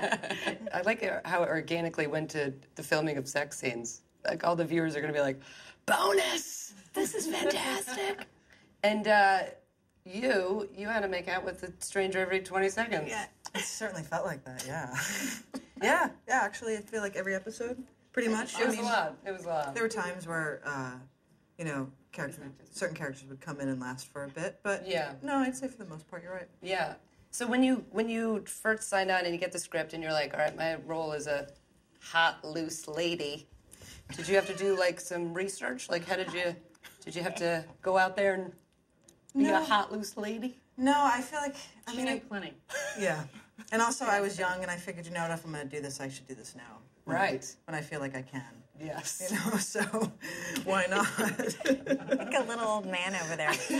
I like how it organically went to the filming of sex scenes. Like all the viewers are going to be like, "Bonus! This is fantastic!" and uh, you, you had to make out with a stranger every twenty seconds. Yeah, it certainly felt like that. Yeah, yeah, yeah. Actually, I feel like every episode, pretty much. It was I a mean, lot. It was a lot. There were times where, uh, you know, characters, certain characters would come in and last for a bit, but Yeah. no, I'd say for the most part, you're right. Yeah. So when you when you first signed on and you get the script and you're like, all right, my role is a hot loose lady. Did you have to do like some research? Like, how did you did you have to go out there and be No. a hot loose lady? No, I feel like I She mean, I, plenty. yeah. And also, I was young, and I figured, you know what? If I'm going to do this, I should do this now. When I- Right. when I feel like I can. Yes. You know, so why not? Like a little old man over there.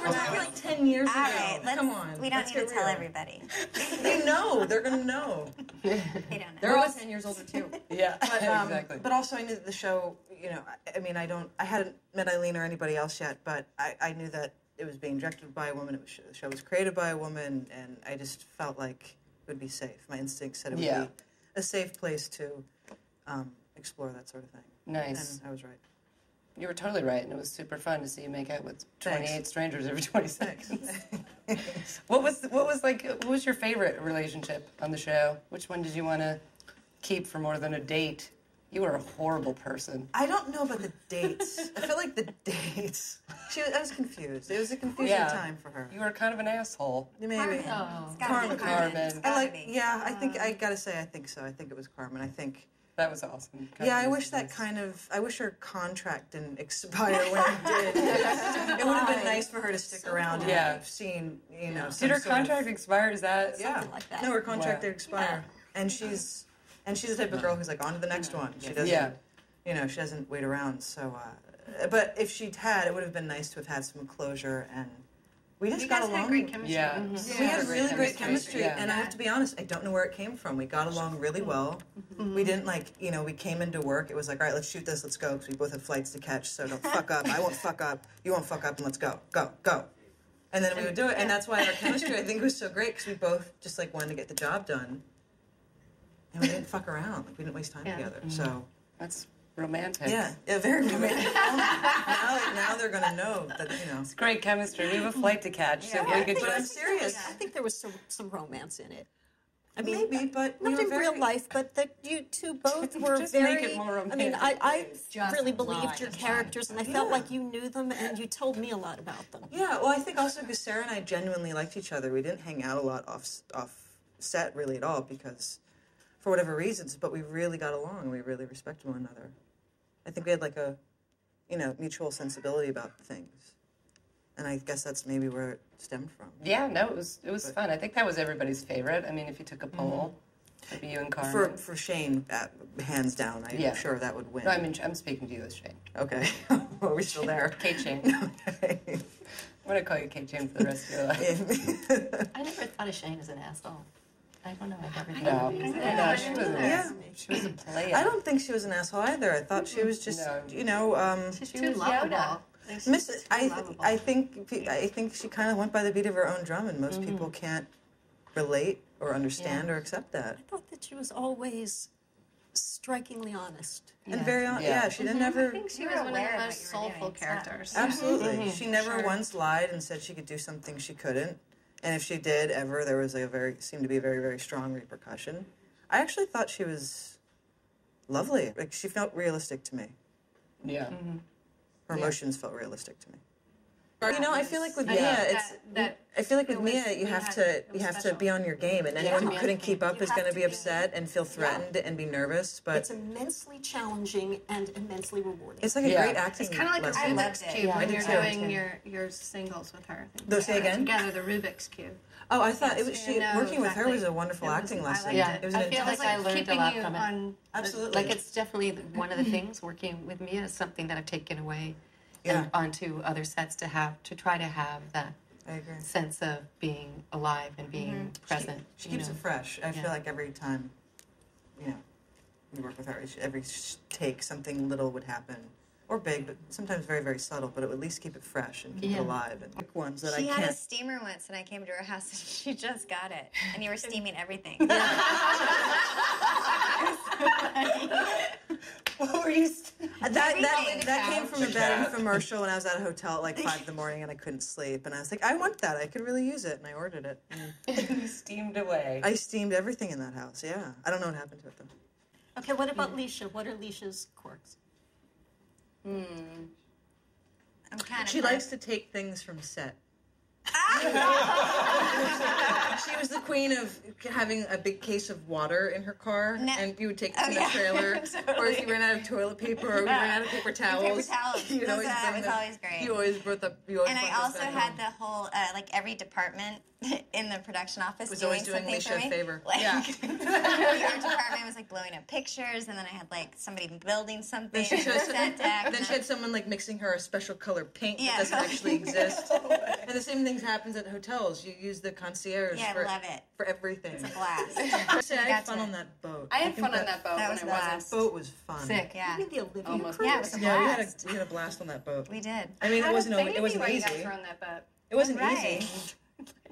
We're talking like ten years All ago. right, let's, Come on, we don't let's need to get tell everybody. They know. They're gonna know. They don't know. They're all 10 years older, too. Yeah. But, um, exactly. but also, I knew that the show. You know, I, I mean, I don't. I hadn't met Ilene or anybody else yet, but I, I knew that it was being directed by a woman. It was, the show was created by a woman, and I just felt like it would be safe. My instinct said it would Yeah. be a safe place to um, explore that sort of thing. Nice. And I was right. You were totally right, and it was super fun to see you make out with Thanks. 28 strangers every 20 seconds. what was what was like? What was your favorite relationship on the show? Which one did you want to keep for more than a date? You were a horrible person. I don't know about the dates. I feel like the dates. She was, I was confused. It was a confusing Yeah. time for her. You were kind of an asshole. Maybe. Oh. It's Carmen. Carmen. I like. Yeah, I think I gotta say I think so. I think it was Carmen. I think. That was awesome. Yeah, I wish was that nice. kind of. I wish her contract didn't expire when it did. it would have been nice for her to stick around. And Yeah. have seen you know. Did some her sort of- contract expire? Is that? yeah. like that. No, her contract Wow. did expire, and she's and she's the type of girl who's like on to the next one. She doesn't. Yeah. You know, she doesn't wait around. So, uh, but if she'd had, it would have been nice to have had some closure and. We just You got along. had great chemistry. Yeah. Mm-hmm. We had really great chemistry, Yeah. and I have to be honest, I don't know where it came from. We got along really mm-hmm. well. Mm-hmm. We didn't like, you know, we came into work. It was like, all right, let's shoot this, let's go, because we both have flights to catch. So don't fuck up. I won't fuck up. You won't fuck up, and let's go, go, go. And then we would do it, and that's why our chemistry, I think, was so great because we both just like wanted to get the job done, and we didn't fuck around. Like we didn't waste time Yeah. together. So That's romantic. yeah, yeah, very romantic. now, now they're gonna know that you know. It's great chemistry. We have a flight to catch, so we could But I'm just. serious. I think there was some, some romance in it. I mean, Maybe, but not were in very- real life, but that you two both were Just make very. it more romantic. I mean, I, I Just really lie, believed your just lie. characters, and I felt Yeah. like you knew them, and you told me a lot about them. Yeah, well, I think also because Sarah and I genuinely liked each other. We didn't hang out a lot off off set really at all because, for whatever reasons, but we really got along. We really respected one another. I think we had like a, you know, mutual sensibility about things, and I guess that's maybe where it stemmed from. Yeah, no, it was it was fun. I think that was everybody's favorite. I mean, if you took a poll, it'd be you and Carmen. For for Shane, uh, hands down, I'm Yeah. sure that would win. no, I mean, I'm speaking to you as Shane. okay, are we still there? Kate Shane. Okay. I'm gonna call you Kate Shane for the rest of your life. I never thought of Shane as an asshole. I don't know. I never No, thought of him an no, asshole. she was a, Yeah. she was a player. I don't think she was an asshole either. I thought she was just, No. you know, um, She's She too was lovable. Yoda. She's Miss, I, th- lovable. I think I think she kind of went by the beat of her own drum, and most mm-hmm. people can't relate or understand or accept that. I thought that she was always strikingly honest. And very hon- Yeah. yeah, she didn't mm-hmm. ever. I think she was one of the most you were doing. soulful It's not- characters. Absolutely, mm-hmm. she never Sure. once lied and said she could do something she couldn't. And if she did ever, there was a very seemed to be a very very strong repercussion. I actually thought she was lovely. Like she felt realistic to me. Yeah. Mm-hmm. Her emotions felt realistic to me. You know, I feel like with Mia, think it's. that- that I feel like with was- Mia, you have had- to you was have to be on your game, and anyone who couldn't keep up You is going to to be be. upset and feel threatened and be nervous. But It's immensely challenging and immensely rewarding. it's like a Yeah. great acting. It's kind of like lesson. a Rubik's cube Yeah, when you're doing your, your singles with her. Though, say again? Together, the Rubik's cube. Oh, I thought it was she know working with her was a wonderful was- acting lesson. liked Yeah, it. it was I an feel intense- like I learned a lot from it. Absolutely. Like it's definitely one of the things working with Mia is something that I've taken away Yeah. and onto other sets to have to try to have that sense of being alive and being mm-hmm. present. She you keeps know. it fresh. I Yeah. feel like every time, you know, we work with her, every take something little would happen, or big, but sometimes very very subtle. But it would at least keep it fresh and keep Yeah. it alive. And quick ones that She I had a can't. steamer once, and I came to her house, and she just got it, and you were steaming everything. What were you? That that, that came from a The bed cat. infomercial when I was at a hotel at like five in the morning and I couldn't sleep and I was like, I want that. I could really use it, and I ordered it. And you steamed away. I steamed everything in that house. Yeah, I don't know what happened to it though. Okay, what about Leisha? What are Leisha's quirks? Hmm. I'm kind of. She likes to take things from set. she was the queen of having a big case of water in her car, No. and you would take it Oh, the yeah. trailer, or if you ran out of toilet paper, or you ran out of paper towels. Paper towels. you'd always that was them- always great. You always brought the. You always And I also had home. the whole, uh, like every department in the production office Was doing always doing something Leisha for a favor. Like, Yeah. your department was like blowing up pictures, and then I had like somebody building something. Then she, set deck. then she had someone like mixing her a special color paint Yeah, that doesn't totally. actually exist. and the same thing happens at hotels. You use the concierge Yeah, I for, love it. for everything. It's a blast. I I had fun to- on that boat. I had think fun on that boat that when was I the wasn't last. boat was fun. sick. Yeah, Maybe the Olivia Almost. Cruise. yeah, it was a Yeah, we had a we had a blast on that boat. We did. I mean, it wasn't did always, they it wasn't while you easy. guys were on that boat? It wasn't Right. easy.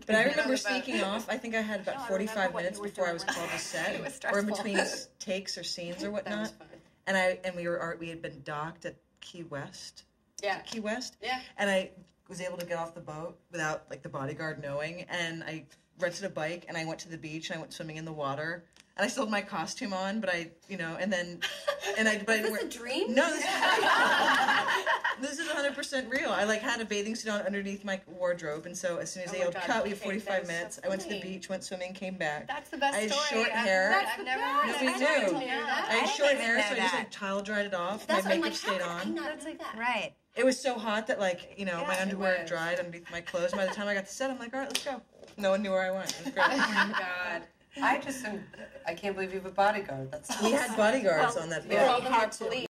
But I remember the sneaking off. I think I had about remember 45 minutes before I was called to set, It was or in between takes or scenes or That was whatnot. fun. And I and we were we had been docked at Key West. Yeah. Key West. Yeah. And I was able to get off the boat without like the bodyguard knowing. And I rented a bike and I went to the beach and I went swimming in the water. And I still had my costume on, but I, you know, and then, and I, but I Is didn't this wear- a dream? No, this, this is 100% real. I like had a bathing suit on underneath my wardrobe, and so as soon as Oh they my yelled cut, we had okay, 45 that is so minutes. I went to the beach, went swimming, came back. That's the best I had short I've- hair. I've That's the never best. heard No, we I do. never told you. I I had short hair, so I just like towel dried it off. That's my makeup like, stayed how could I on. not know that? Right. It was so hot that like you know my Yeah, it underwear dried underneath my clothes. By the time I got to set, I'm like, all right, let's go. No one knew where I went. It was great. Oh my god. I just am, I can't believe you have a bodyguard. That's we had bodyguards on that We boat. called them our police.